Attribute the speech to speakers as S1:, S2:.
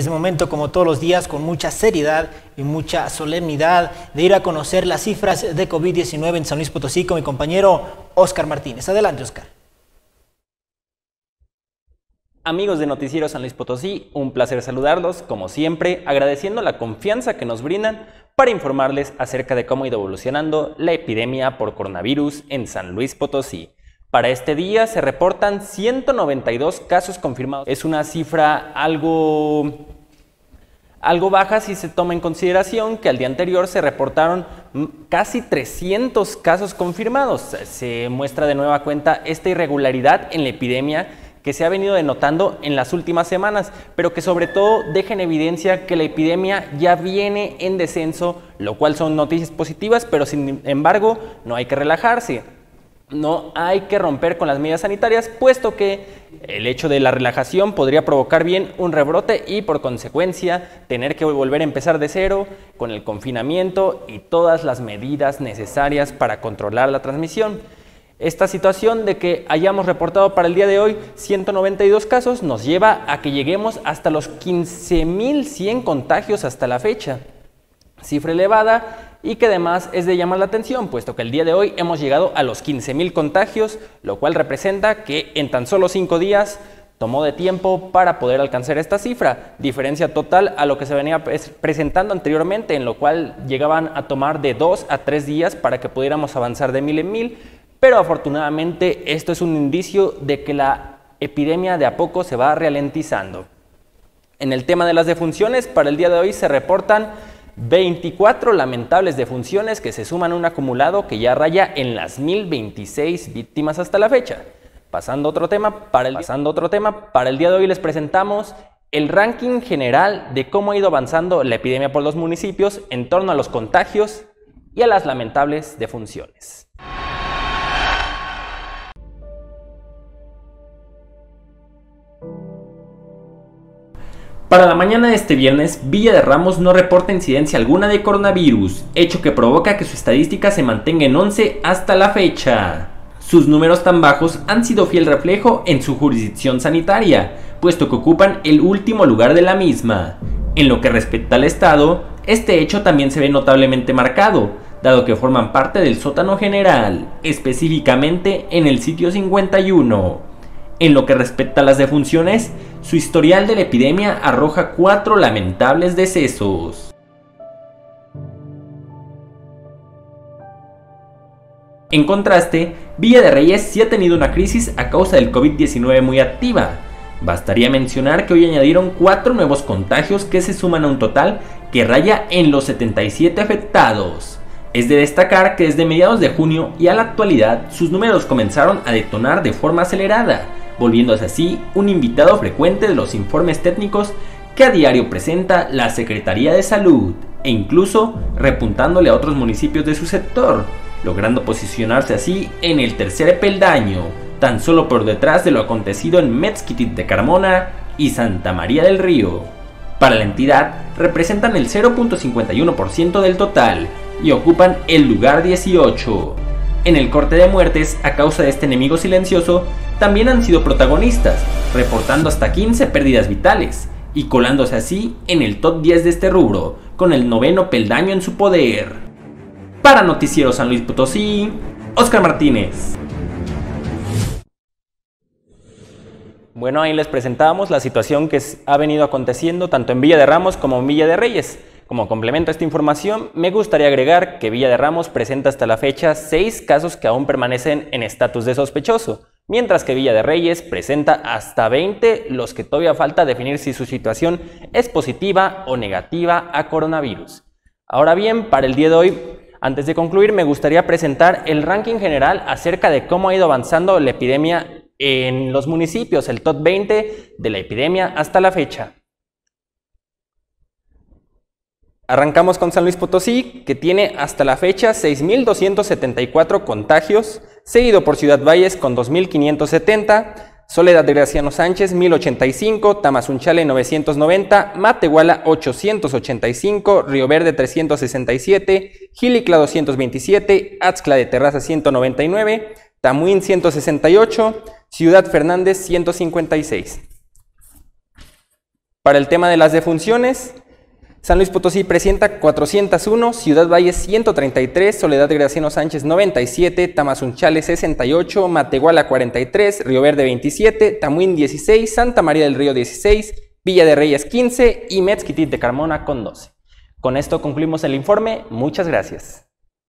S1: Es momento, como todos los días, con mucha seriedad y mucha solemnidad de ir a conocer las cifras de COVID-19 en San Luis Potosí con mi compañero Oscar Martínez. Adelante, Oscar.
S2: Amigos de Noticiero San Luis Potosí, un placer saludarlos, como siempre, agradeciendo la confianza que nos brindan para informarles acerca de cómo ha ido evolucionando la epidemia por coronavirus en San Luis Potosí. Para este día se reportan 192 casos confirmados. Es una cifra algo, algo baja si se toma en consideración que al día anterior se reportaron casi 300 casos confirmados. Se muestra de nueva cuenta esta irregularidad en la epidemia que se ha venido denotando en las últimas semanas, pero que sobre todo deja en evidencia que la epidemia ya viene en descenso, lo cual son noticias positivas, pero sin embargo no hay que relajarse no hay que romper con las medidas sanitarias, puesto que el hecho de la relajación podría provocar bien un rebrote y por consecuencia tener que volver a empezar de cero con el confinamiento y todas las medidas necesarias para controlar la transmisión. Esta situación de que hayamos reportado para el día de hoy 192 casos nos lleva a que lleguemos hasta los 15.100 contagios hasta la fecha. Cifra elevada y que además es de llamar la atención, puesto que el día de hoy hemos llegado a los 15.000 contagios, lo cual representa que en tan solo 5 días tomó de tiempo para poder alcanzar esta cifra, diferencia total a lo que se venía presentando anteriormente, en lo cual llegaban a tomar de 2 a 3 días para que pudiéramos avanzar de mil en mil, pero afortunadamente esto es un indicio de que la epidemia de a poco se va ralentizando. En el tema de las defunciones, para el día de hoy se reportan 24 lamentables defunciones que se suman a un acumulado que ya raya en las 1026 víctimas hasta la fecha. Pasando otro tema, para el, otro tema, para el día de hoy les presentamos el ranking general de cómo ha ido avanzando la epidemia por los municipios en torno a los contagios y a las lamentables defunciones. Para la mañana de este viernes, Villa de Ramos no reporta incidencia alguna de coronavirus, hecho que provoca que su estadística se mantenga en 11 hasta la fecha. Sus números tan bajos han sido fiel reflejo en su jurisdicción sanitaria, puesto que ocupan el último lugar de la misma. En lo que respecta al Estado, este hecho también se ve notablemente marcado, dado que forman parte del sótano general, específicamente en el sitio 51. En lo que respecta a las defunciones, su historial de la epidemia arroja cuatro lamentables decesos. En contraste, Villa de Reyes sí ha tenido una crisis a causa del COVID-19 muy activa. Bastaría mencionar que hoy añadieron cuatro nuevos contagios que se suman a un total que raya en los 77 afectados. Es de destacar que desde mediados de junio y a la actualidad sus números comenzaron a detonar de forma acelerada, volviéndose así un invitado frecuente de los informes técnicos que a diario presenta la Secretaría de Salud e incluso repuntándole a otros municipios de su sector, logrando posicionarse así en el tercer peldaño, tan solo por detrás de lo acontecido en Mezquitit de Carmona y Santa María del Río. Para la entidad representan el 0.51% del total y ocupan el lugar 18. En el corte de muertes, a causa de este enemigo silencioso, también han sido protagonistas, reportando hasta 15 pérdidas vitales y colándose así en el top 10 de este rubro, con el noveno peldaño en su poder. Para Noticiero San Luis Potosí, Oscar Martínez. Bueno, ahí les presentábamos la situación que ha venido aconteciendo tanto en Villa de Ramos como en Villa de Reyes. Como complemento a esta información, me gustaría agregar que Villa de Ramos presenta hasta la fecha seis casos que aún permanecen en estatus de sospechoso, mientras que Villa de Reyes presenta hasta 20 los que todavía falta definir si su situación es positiva o negativa a coronavirus. Ahora bien, para el día de hoy, antes de concluir, me gustaría presentar el ranking general acerca de cómo ha ido avanzando la epidemia en los municipios, el top 20 de la epidemia hasta la fecha. Arrancamos con San Luis Potosí, que tiene hasta la fecha 6.274 contagios, seguido por Ciudad Valles con 2.570, Soledad de Graciano Sánchez 1085, Tamazunchale 990, Matehuala 885, Río Verde 367, Gilicla 227, Atzcla de Terraza 199, Tamuín 168, Ciudad Fernández 156. Para el tema de las defunciones, San Luis Potosí presenta 401, Ciudad Valle 133, Soledad Graciano Sánchez 97, Tamazunchale 68, Matehuala 43, Río Verde 27, Tamuín 16, Santa María del Río 16, Villa de Reyes 15 y Mezquitit de Carmona con 12. Con esto concluimos el informe. Muchas gracias.